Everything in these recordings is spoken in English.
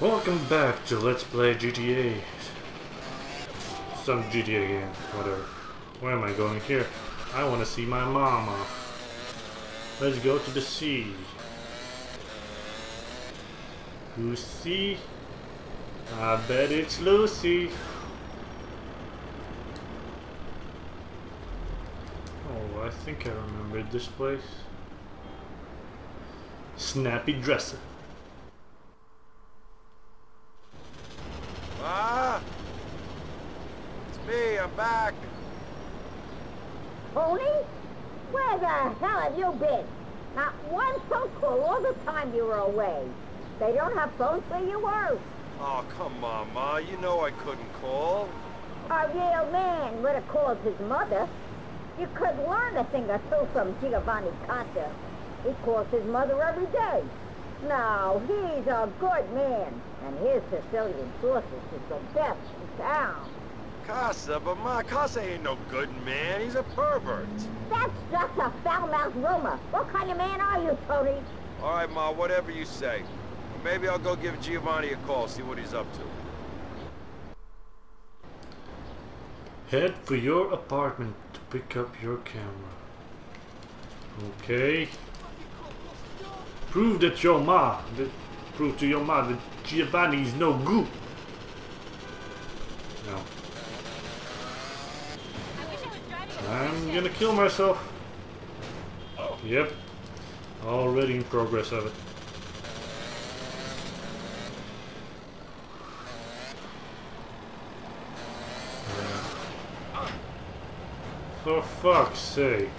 Welcome back to Let's Play GTA. Some GTA game, whatever. Where am I going here? I want to see my mama. Let's go to the sea. Lucy? I bet it's Lucy. Oh, I think I remember this place. Snappy Dresser. Ah! It's me, I'm back. Tony? Where the hell have you been? Not one phone call all the time you were away. They don't have phones where you were. Oh, come on, Ma. You know I couldn't call. A real man would have called his mother. You could learn a thing or two from Giovanni Casa. He calls his mother every day. Now, he's a good man, and his Sicilian sausage is the best in town. Casa, but Ma, Casa ain't no good man. He's a pervert. That's just a foul-mouthed rumor. What kind of man are you, Tony? All right, Ma, whatever you say. Maybe I'll go give Giovanni a call, see what he's up to. Head for your apartment to pick up your camera. Okay. Prove that your ma, that, prove to your ma that Giovanni's no good. No. I'm gonna kill myself. Yep. Already in progress of it. For fuck's sake.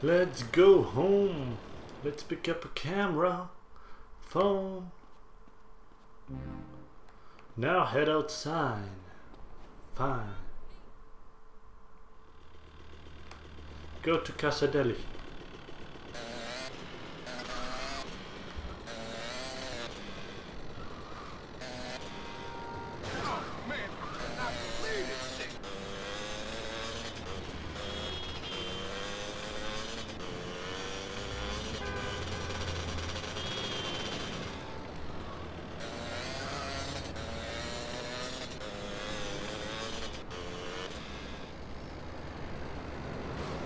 Let's go home. Let's pick up a camera, phone. Now head outside. Fine. Go to Casadelli. Oh, man, I believe this thing.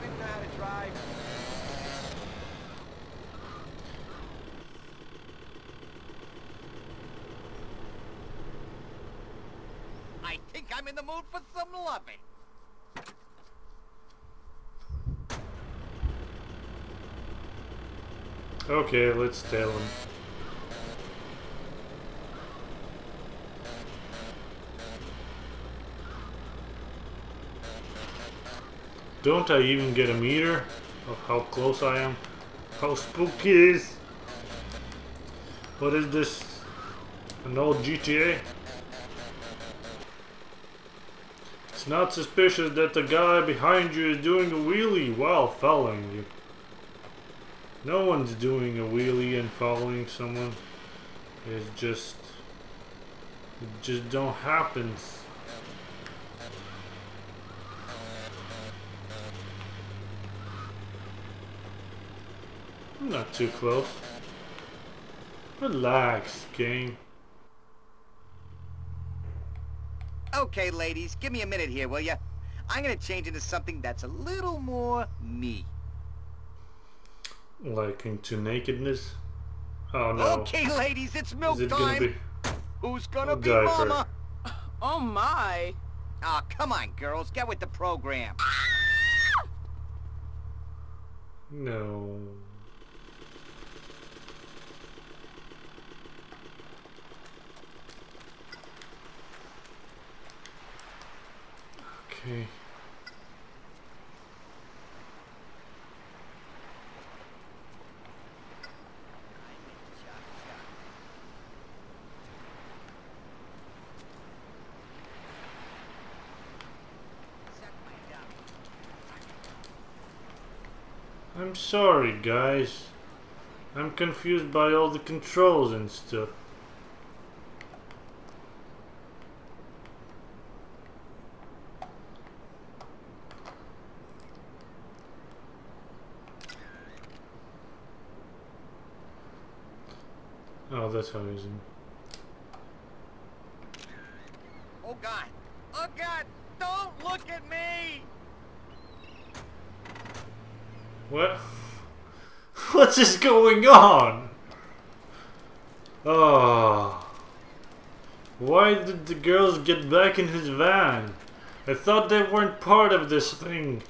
Think know how to drive? I think I'm in the mood for some loving. Okay, let's tell him. Don't I even get a meter of how close I am? How spooky is? What is this? An old GTA? It's not suspicious that the guy behind you is doing a wheelie while following you. No one's doing a wheelie and following someone. It's just it just don't happen. I'm not too close. Relax, game. Okay, ladies, give me a minute here, will ya? I'm gonna change into something that's a little more me. Like into nakedness. Oh no. Okay, ladies, it's milk Is it gonna time. be Who's gonna a be diaper? mama? Oh my. Aw, come on, girls, get with the program. No. Okay. I'm sorry, guys. I'm confused by all the controls and stuff. Oh, that's how he's in. Oh, God. Oh, God. Don't look at me. What? What is going on? Oh. Why did the girls get back in his van? I thought they weren't part of this thing.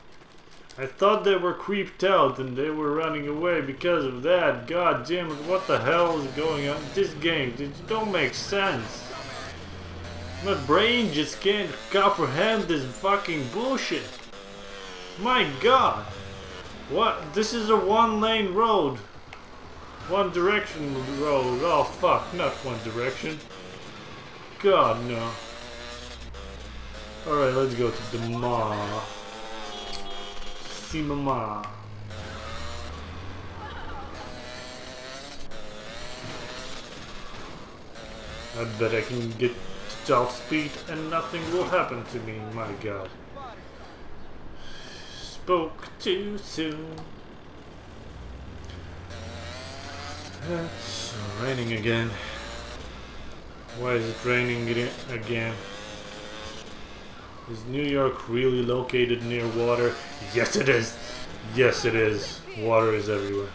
I thought they were creeped out and they were running away because of that. God damn it, what the hell is going on? This game, it don't make sense. My brain just can't comprehend this fucking bullshit. My god. What? This is a one lane road. One direction road. Oh fuck, not one direction. God no. Alright, let's go to the mall. See mama. I bet I can get to top speed and nothing will happen to me, my god. Spoke too soon. It's raining again. Why is it raining again? Is New York really located near water? Yes it is! Yes it is! Water is everywhere.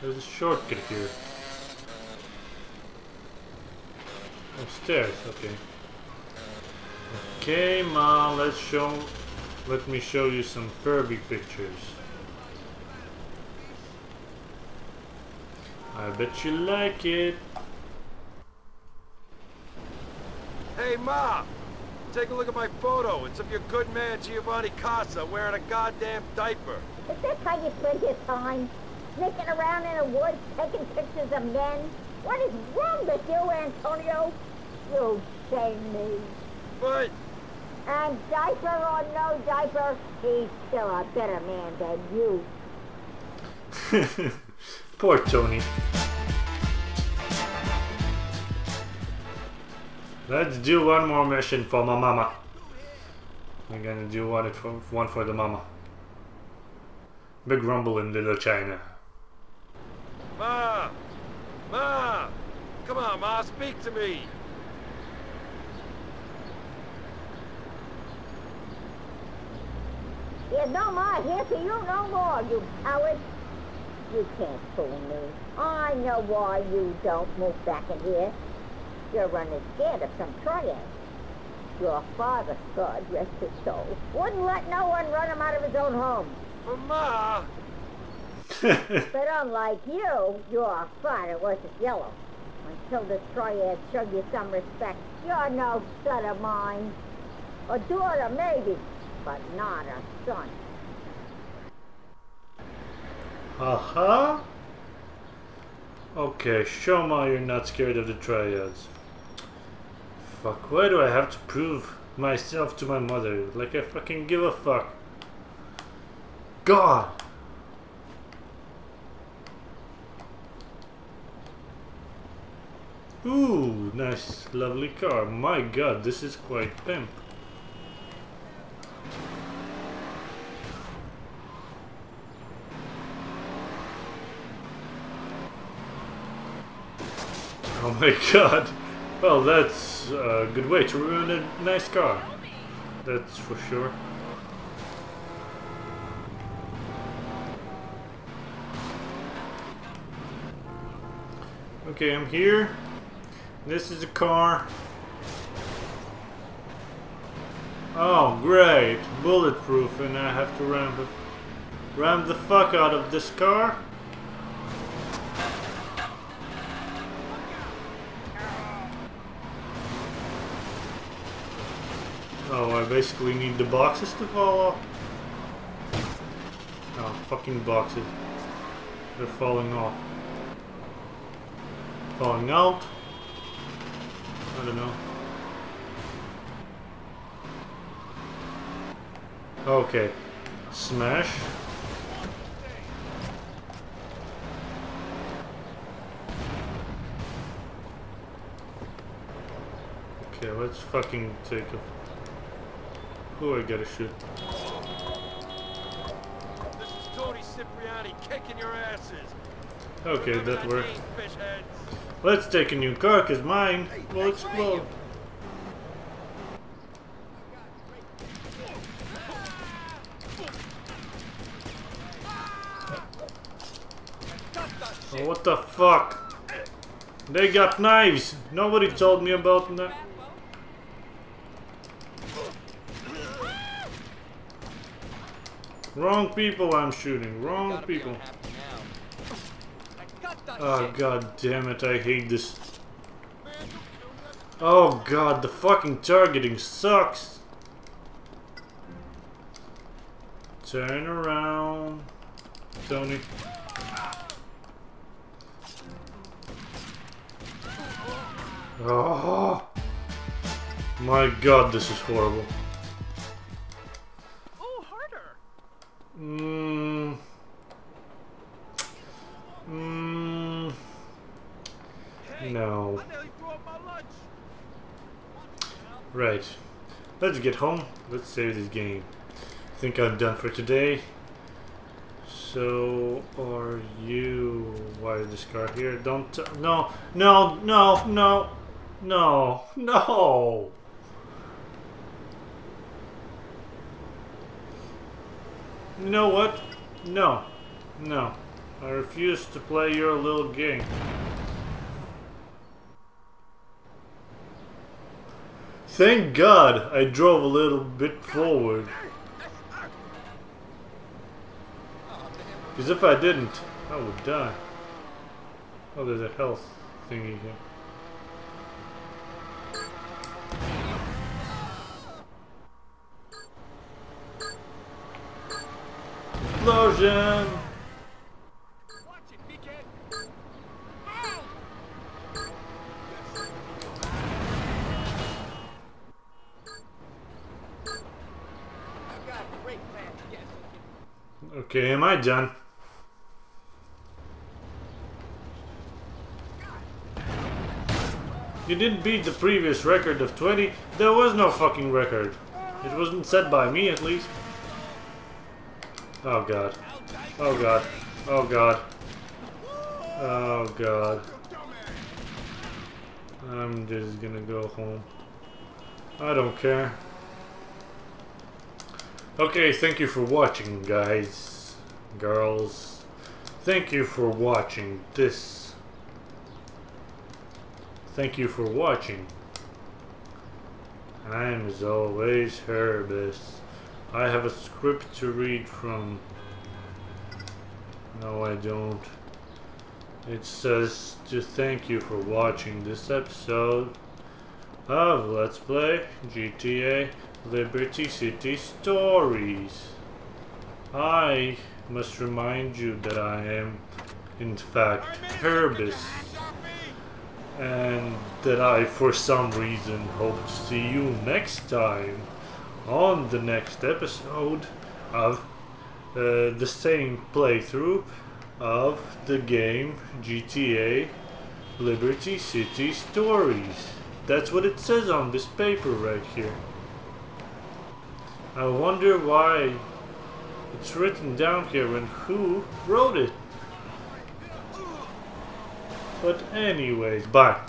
There's a shortcut here. Oh, Upstairs, okay. Okay, Ma, let's show... Let me show you some Furby pictures. I bet you like it. Hey, Ma! Take a look at my photo. It's of your good man Giovanni Casa wearing a goddamn diaper. Is this how you spend your time? Sneaking around in the woods, taking pictures of men? What is wrong with you, Antonio? You shame me. But, And diaper or no diaper, he's still a better man than you. Poor Tony. Let's do one more mission for my mama. I'm gonna do one for one for the mama. Big rumble in Little China. Ma! Ma! Come on, Ma, speak to me. There's no more here for you no more, you coward. You can't fool me. I know why you don't move back in here. You're running scared of some triad. Your father, God rest his soul, wouldn't let no one run him out of his own home. But, Ma! But unlike you, your father wasn't yellow. Until the triad showed you some respect, you're no son of mine. A daughter, maybe, but not a son. Uh-huh. Okay, show ma you're not scared of the triads. Fuck, why do I have to prove myself to my mother? Like I fucking give a fuck. God! Ooh, nice, lovely car. My god, this is quite pimp. Oh my god. Well, that's a good way to ruin a nice car. That's for sure. Okay, I'm here. This is a car. Oh, great. Bulletproof, and I have to ram the, ram the fuck out of this car. basically need the boxes to fall off. Oh, fucking boxes. They're falling off. Falling out. I don't know. Okay. Smash. Okay, let's fucking take a who I gotta shoot? This is Tony Cipriani kicking your asses. Okay, Remember that worked. name, fish heads? Let's take a new car, cause mine will explode. Oh, what the fuck? They got knives. Nobody told me about that. Wrong people I'm shooting. Wrong people. Oh god damn it, I hate this. Oh god, the fucking targeting sucks. Turn around. Tony. Oh. My god, this is horrible. Let's get home. Let's save this game. I think I'm done for today. So are you? Why is this car here? Don't. No. No. No. No. No. No. You know what? No. No. I refuse to play your little game. Thank God I drove a little bit forward. Because if I didn't, I would die. Oh, there's a health thingy here. Explosion! Watch it, dickhead. I've got a great plan to get Okay, am I done? You didn't beat the previous record of 20. There was no fucking record. It wasn't set by me, at least. Oh god. Oh god. Oh god. Oh god. I'm just gonna go home. I don't care. Okay, thank you for watching, guys, girls. Thank you for watching this. Thank you for watching. I'm as always Herbis. I have a script to read from. No, I don't. It says to thank you for watching this episode of Let's Play GTA Liberty City Stories. I must remind you that I am, in fact, Herbis, and that I, for some reason, hope to see you next time on the next episode of uh, the same playthrough of the game GTA Liberty City Stories. That's what it says on this paper right here. I wonder why it's written down here and who wrote it. But anyways, bye.